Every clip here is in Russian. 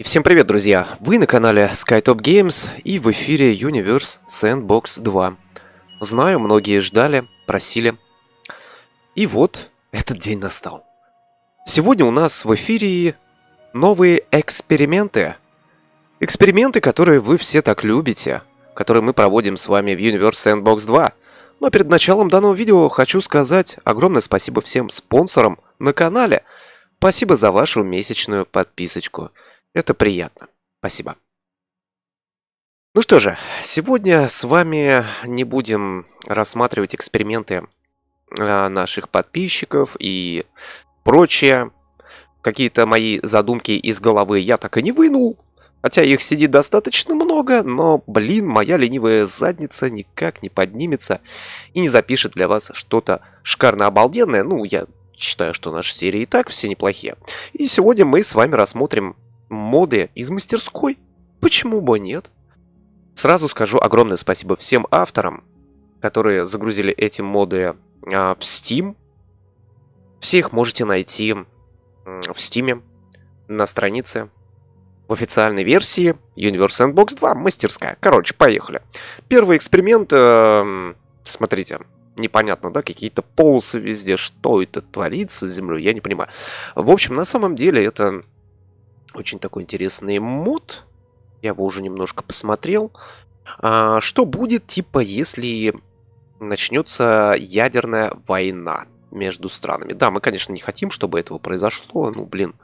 И всем привет, друзья! Вы на канале SkyTop Games и в эфире Universe Sandbox 2. Знаю, многие ждали, просили. И вот этот день настал. Сегодня у нас в эфире новые эксперименты. Эксперименты, которые вы все так любите, которые мы проводим с вами в Universe Sandbox 2. Но перед началом данного видео хочу сказать огромное спасибо всем спонсорам на канале. Спасибо за вашу месячную подписочку. Это приятно. Спасибо. Ну что же, сегодня с вами не будем рассматривать эксперименты а, наших подписчиков и прочее. Какие-то мои задумки из головы я так и не вынул. Хотя их сидит достаточно много, но, блин, моя ленивая задница никак не поднимется и не запишет для вас что-то шикарно обалденное. Ну, я считаю, что наши серии и так все неплохие. И сегодня мы с вами рассмотрим моды из мастерской. Почему бы нет? Сразу скажу огромное спасибо всем авторам, которые загрузили эти моды а, в Steam. Все их можете найти в Steam на странице в официальной версии Universe Sandbox 2 мастерская. Короче, поехали. Первый эксперимент, э, смотрите, непонятно, да, какие-то полосы везде, что это творится с землей, я не понимаю. В общем, на самом деле это очень такой интересный мод. Я его уже немножко посмотрел. А, что будет, типа, если начнется ядерная война между странами? Да, мы, конечно, не хотим, чтобы этого произошло. Ну, блин.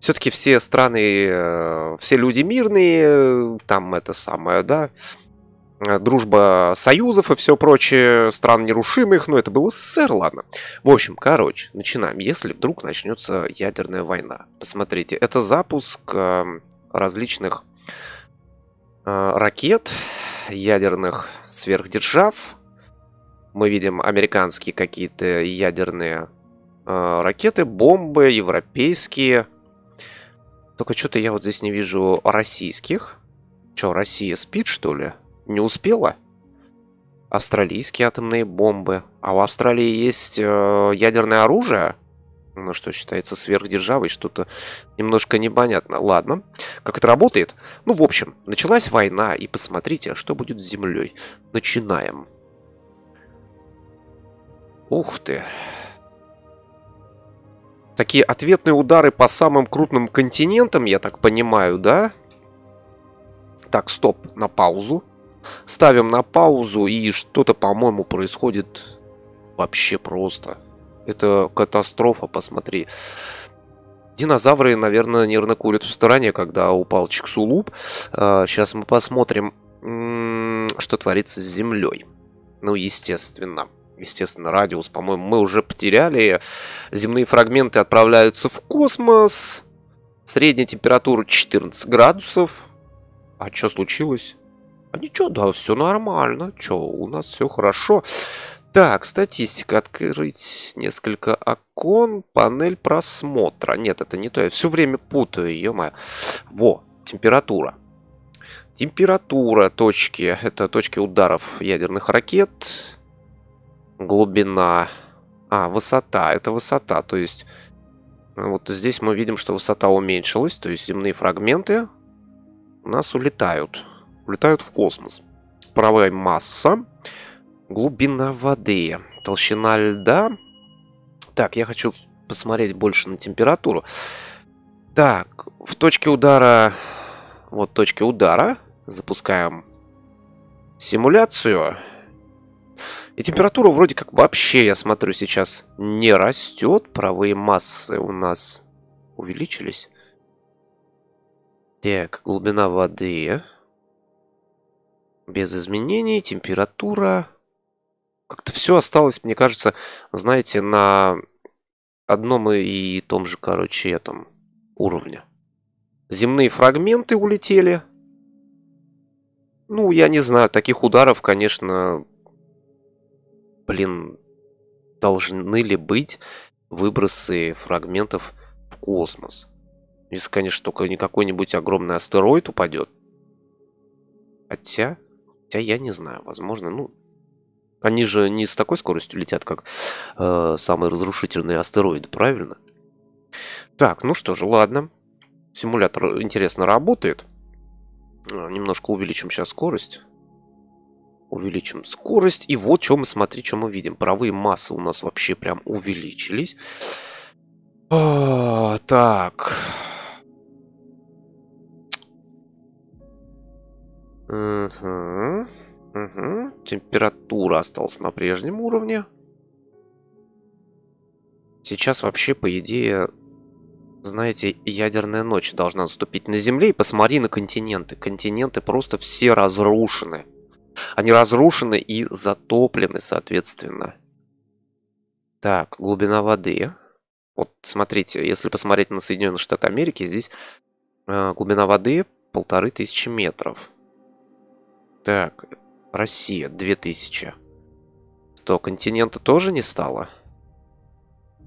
Все-таки все страны, э, все люди мирные, там это самое, да, дружба союзов и все прочее, стран нерушимых, но это был СССР, ладно. В общем, короче, начинаем. Если вдруг начнется ядерная война, посмотрите, это запуск э, различных э, ракет, ядерных сверхдержав. Мы видим американские какие-то ядерные ракеты, бомбы, европейские. Только что-то я вот здесь не вижу российских. Что, Россия спит, что ли? Не успела. Австралийские атомные бомбы. А у Австралии есть э, ядерное оружие? Ну, что считается сверхдержавой, что-то немножко непонятно. Ладно, как это работает? Ну, в общем, началась война, и посмотрите, что будет с Землей. Начинаем. Ух ты. Такие ответные удары по самым крупным континентам, я так понимаю, да? Так, стоп, на паузу. Ставим на паузу, и что-то, по-моему, происходит вообще просто. Это катастрофа, посмотри. Динозавры, наверное, нервно курят в стороне, когда упал Чиксулуп. Сейчас мы посмотрим, что творится с Землей. Ну, естественно. Естественно, радиус, по-моему, мы уже потеряли. Земные фрагменты отправляются в космос. Средняя температура 14 градусов. А что случилось? А ничего, да, все нормально. Че, у нас все хорошо. Так, статистика. Открыть несколько окон. Панель просмотра. Нет, это не то. Я все время путаю, ё-моё. Во, температура. Температура точки. Это точки ударов ядерных ракет. Глубина. А, высота. Это высота. То есть, вот здесь мы видим, что высота уменьшилась. То есть, земные фрагменты у нас улетают улетают в космос. Правая масса, глубина воды, толщина льда. Так, я хочу посмотреть больше на температуру. Так, в точке удара... Вот точки удара. Запускаем симуляцию. И температура вроде как вообще, я смотрю, сейчас не растет. Правые массы у нас увеличились. Так, глубина воды без изменений, температура. Как-то все осталось, мне кажется, знаете, на одном и том же, короче, этом уровне. Земные фрагменты улетели. Ну, я не знаю, таких ударов, конечно, блин, должны ли быть выбросы фрагментов в космос. Если, конечно, только не какой-нибудь огромный астероид упадет. Хотя... Хотя я не знаю, возможно, ну... Они же не с такой скоростью летят, как э, самые разрушительные астероиды, правильно? Так, ну что же, ладно. симулятор интересно работает. А, немножко увеличим сейчас скорость. Увеличим скорость. И вот, что мы, смотри, что мы видим. Паровые массы у нас вообще прям увеличились. А, так. Угу. Угу. Температура осталась на прежнем уровне. Сейчас вообще, по идее, знаете, ядерная ночь должна наступить на Земле. И посмотри на континенты. Континенты просто все разрушены. Они разрушены и затоплены, соответственно. Так, глубина воды. Вот смотрите, если посмотреть на Соединенные Штаты Америки, здесь э, глубина воды полторы тысячи метров. Так, Россия 2000. То континента тоже не стало?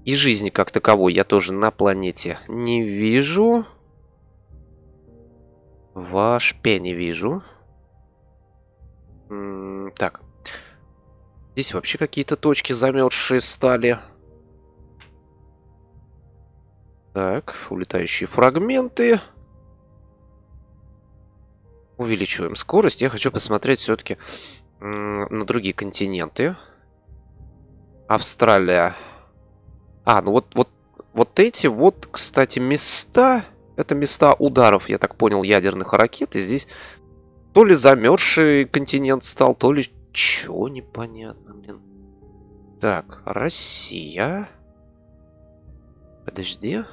И жизни как таковой я тоже на планете не вижу. Ваш П не вижу. Так. Здесь вообще какие-то точки замерзшие стали. Так, улетающие фрагменты. Увеличиваем скорость. Я хочу посмотреть все-таки на другие континенты. Австралия а, ну вот, вот, вот эти вот, кстати, места... Это места ударов, я так понял, ядерных ракет. И здесь то ли замерзший континент стал, то ли... Чего непонятно, блин. Так, Россия. Подожди.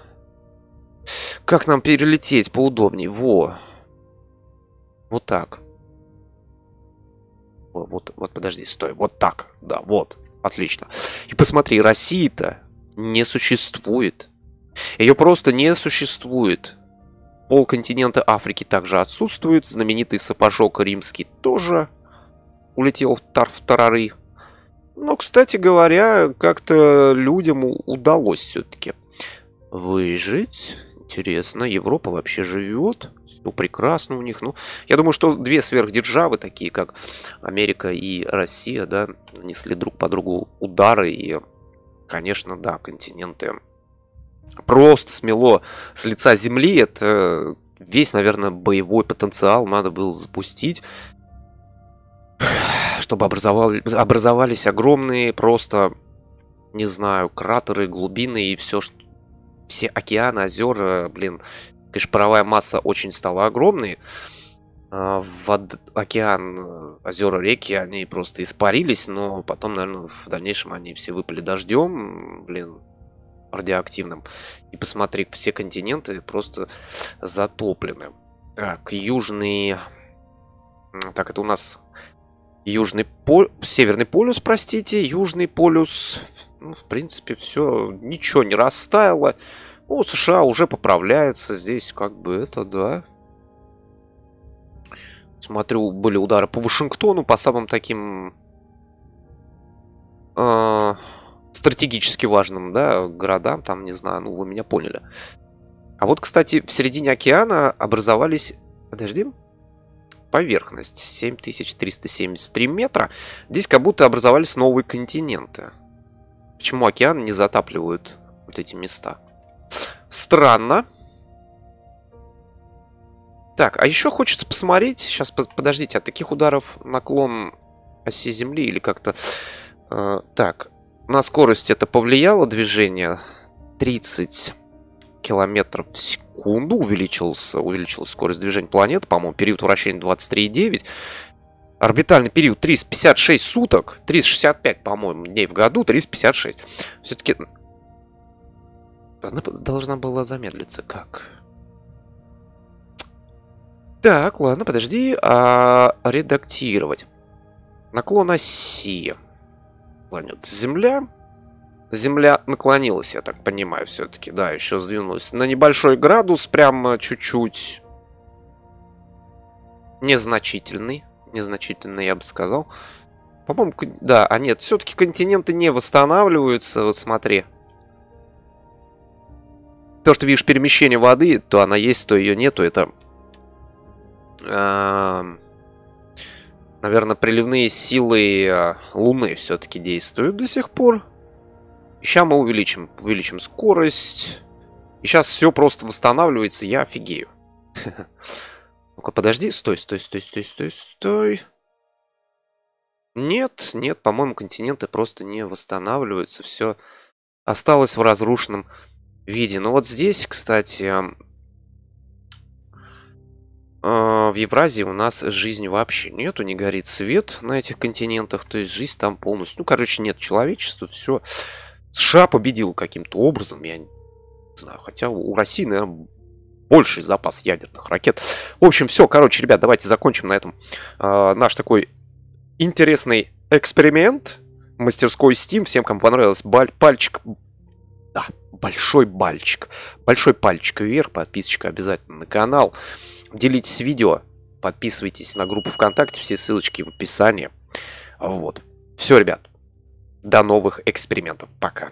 Как нам перелететь поудобней? Во. Вот так. Вот, вот, подожди, стой. Вот так. Да, вот. Отлично. И посмотри, Россия-то не существует. Ее просто не существует. Пол континента Африки также отсутствует. Знаменитый сапожок римский тоже улетел в, тар в тарары. Но, кстати говоря, как-то людям удалось все-таки выжить. Интересно, Европа вообще живет? Все прекрасно у них. Ну, я думаю, что две сверхдержавы, такие как Америка и Россия, да, нанесли друг по другу удары и конечно, да, континенты просто смело с лица земли. Это весь, наверное, боевой потенциал надо было запустить, чтобы образовали, образовались огромные просто, не знаю, кратеры, глубины и все, что все океаны, озера, блин, конечно, паровая масса очень стала огромной. А, в океан, озера, реки, они просто испарились, но потом, наверное, в дальнейшем они все выпали дождем, блин, радиоактивным. И посмотри, все континенты просто затоплены. Так, южный... Так, это у нас южный полюс, северный полюс, простите, южный полюс. Ну, в принципе, все, ничего не растаяло. Ну, США уже поправляется здесь, как бы это, да, Смотрю, были удары по Вашингтону, по самым таким э, стратегически важным, да, городам, там, не знаю, ну, вы меня поняли. А вот, кстати, в середине океана образовались... Подожди. Поверхность. 7373 метра. Здесь как будто образовались новые континенты. Почему океан не затапливают вот эти места? Странно. Так, а еще хочется посмотреть. Сейчас, подождите, от таких ударов наклон оси Земли или как-то... Э, так, на скорость это повлияло движение. 30 километров в секунду увеличился, увеличилась скорость движения планеты. По-моему, период вращения 23,9. Орбитальный период 356 суток. 365, по-моему, дней в году. 356. Все-таки... Она должна была замедлиться. Как? Так, ладно, подожди. А, редактировать. Наклон оси. Планета Земля. Земля наклонилась, я так понимаю, все-таки. Да, еще сдвинулась на небольшой градус, прям чуть-чуть. Незначительный. Незначительный, я бы сказал. По-моему, да, а нет, все-таки континенты не восстанавливаются. Вот смотри. То, что видишь перемещение воды, то она есть, то ее нету. Это наверное, приливные силы э, Луны все-таки действуют до сих пор. Сейчас мы увеличим, увеличим скорость. И сейчас все просто восстанавливается, я офигею. Ну-ка, подожди, стой, стой, стой, стой, стой, стой. Нет, нет, по-моему, континенты просто не восстанавливаются. Все осталось в разрушенном виде. Но вот здесь, кстати, э, в Евразии у нас жизни вообще нету, не горит свет на этих континентах. То есть жизнь там полностью... Ну, короче, нет человечества, все. США победил каким-то образом, я не знаю. Хотя у России, наверное, больший запас ядерных ракет. В общем, все, короче, ребят, давайте закончим на этом э, наш такой интересный эксперимент мастерской Steam. Всем, кому понравилось, баль, пальчик... Большой пальчик. Большой пальчик вверх, подписочка обязательно на канал. Делитесь видео, подписывайтесь на группу ВКонтакте, все ссылочки в описании. Вот. Все, ребят, до новых экспериментов. Пока.